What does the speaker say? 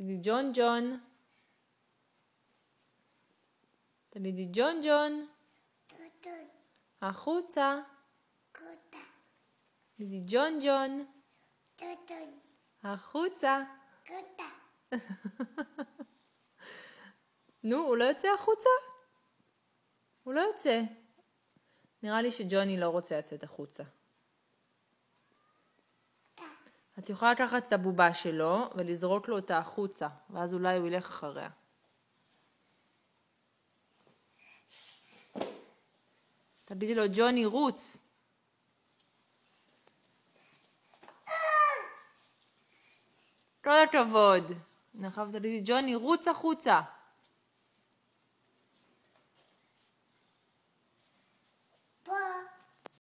ג'ון ג'ון. תגידי ג'ון ג'ון. החוצה. תגידי ג'ון ג'ון. החוצה. נו, הוא לא יוצא החוצה? הוא לא יוצא. נראה לי שג'וני לא רוצה לצאת החוצה. את יכולה לקחת את הבובה שלו ולזרוק לו אותה החוצה, ואז אולי הוא ילך אחריה. תגידי לו, ג'וני, רוץ. כל הכבוד. נכון, תגידי, ג'וני, רוץ החוצה.